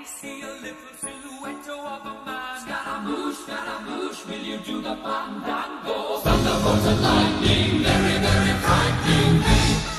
I see a little silhouette of a man. Scaramouche, Scaramouche, will you do the fandango? Thunderbolts and lightning, very, very frightening me.